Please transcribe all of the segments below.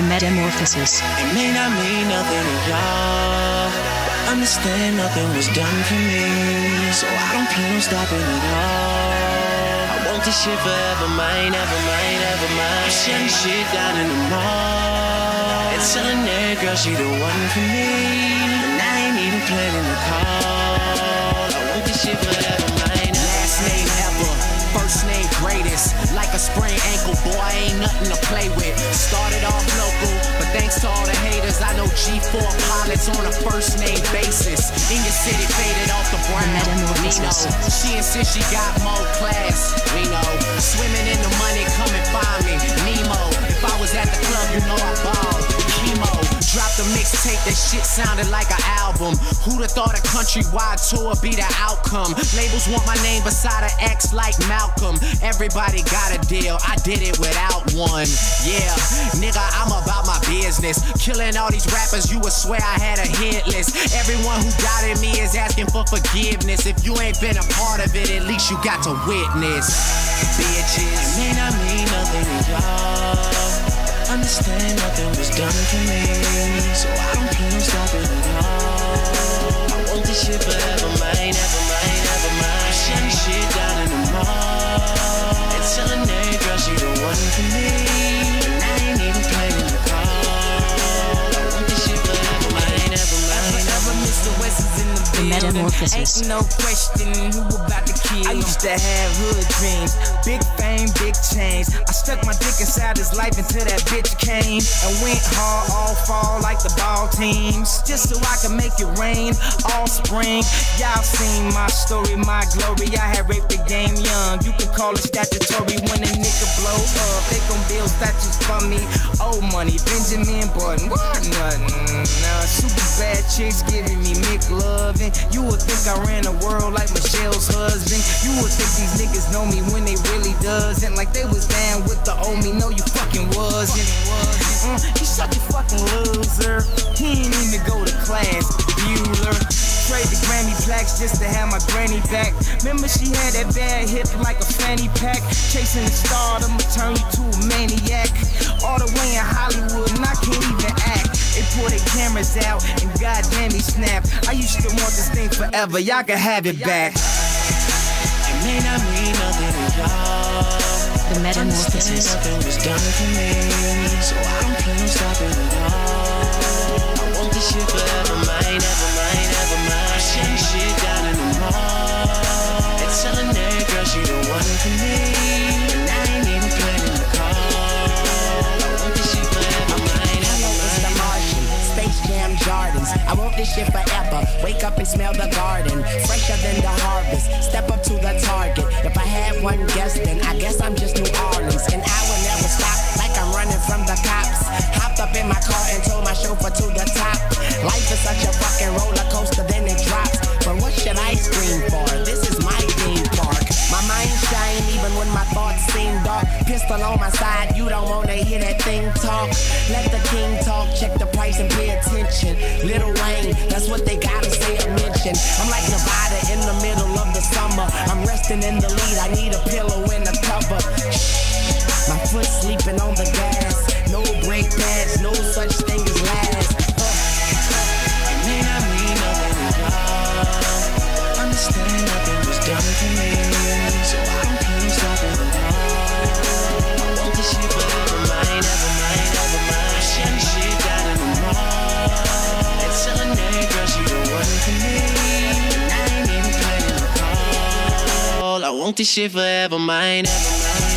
The Metamorphosis. It may not mean nothing to y'all. Understand nothing was done for me. So I don't plan on stopping at all. I want this shit forever, mine, ever mine, ever mine. I'm shutting shit down in the mall. And telling that girl she the one for me. And I ain't even planning to call. G4 pilots on a first name basis. In your city, faded off the brown. Nino, she insists she got more class. We know, swimming in the money, come and find me. Nemo, mixtape, that shit sounded like an album. Who'da thought a countrywide tour be the outcome? Labels want my name beside an X like Malcolm. Everybody got a deal, I did it without one. Yeah, nigga, I'm about my business. Killing all these rappers, you would swear I had a hit list. Everyone who doubted me is asking for forgiveness. If you ain't been a part of it, at least you got to witness. Bitches. It may not mean nothing to y'all. Understand nothing was done for me. So I don't plan on stopping at all. I want this shit forever, mine, ever mine, ever mine. Shutting shit down in the mall. And telling that girl she the one for me. And I ain't even planning to call. I want this shit forever, mine, ever mine, Ever Mr. West is in the building. Metamorphosis. Ain't no question who about to kill I used to have hood dreams, big fame, big chains. I stuck my dick inside his life until that bitch came and went hard all fall like the ball teams, just so I could make it rain all spring. Y'all seen my story, my glory. I had raped the game young. You can call it statutory when a nigga blow up. They gon' build statues for me. Old money, Benjamin Button, what nothing. Nah, super bad chicks giving me Mick loving. You would think I ran the world like Michelle's husband. You would think these niggas know me when they really doesn't. Like they was down with the old me. No, you fucking wasn't. Mm, such a fucking loser. He ain't even go to class. Bueller. Trade the Grammy plaques just to have my granny back. Remember she had that bad hip like a fanny pack. Chasing the stardom will turn you to a maniac. All the way in Hollywood and I can't even act. They pull their cameras out and goddamn he snap. I used to want this thing forever. Y'all can have it back. May not mean nothing to y'all. The Metamorphosis. Nothing was done for me, so I don't plan on stopping at all. I want this shit forever, mine, ever mine, Wake up and smell the garden, fresher than the harvest. Step up to the target. If I had one guess, then I guess I'm just New Orleans, and I will never stop like I'm running from the cops. Hopped up in my car and told my my side, you don't wanna hear that thing talk. Let the king talk, check the price and pay attention. Little Wayne, that's what they gotta say or mention. I'm like Nevada in the middle of the summer. I'm resting in the want this shit forever, mine, ever mine.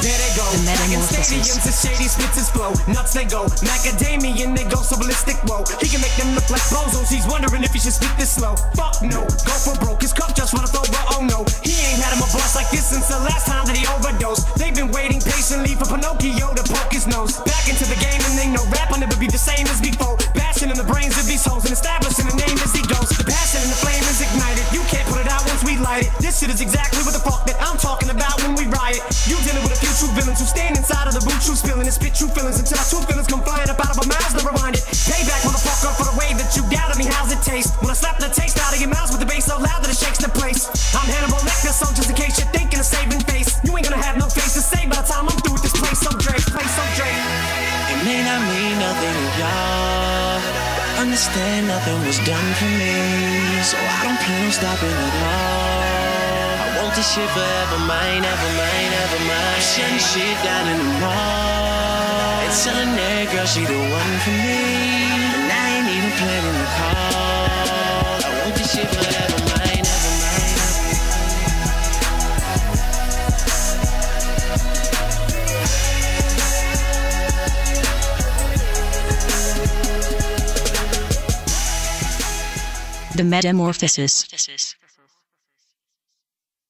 There they go. The Back in Metamorphosis. stadiums, it's shady spits his flow. Nuts they go. Macadamian, they go so ballistic. Whoa, he can make them look like bozos. He's wondering if he should speak this slow. Fuck no, go for broke. His cup just runneth over. Establishing a name as he goes. The passion and the flame is ignited. You can't put it out once we light it. This shit is exactly what the fuck that I'm talking about when we riot. You dealing with a few true villains who stand inside of the boot, true spilling and spit true feelings until our true feelings come flying up out of our mouths, never mind. Payback, motherfucker, for the way that you doubted me. How's it taste? When I slap the taste out of your mouths with the bass so loud that it shakes the place. I'm Hannibal Lecter, so just in case you're thinking of saving face, you ain't gonna have no face to say by the time I'm through with this place. So Dre, play so Dre. It may not mean nothing to y'all. Understand nothing was done for me, so I don't plan on stopping at all. I want this shit forever mine, ever mine, ever mine. I'm shutting shit down in the mall and telling that girl she the one for me, The Metamorphosis.